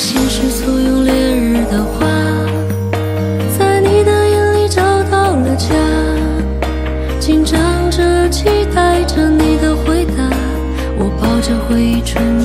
心是簇拥烈日的花在你的眼里找到了家紧张着期待着你的回答我抱着回忆春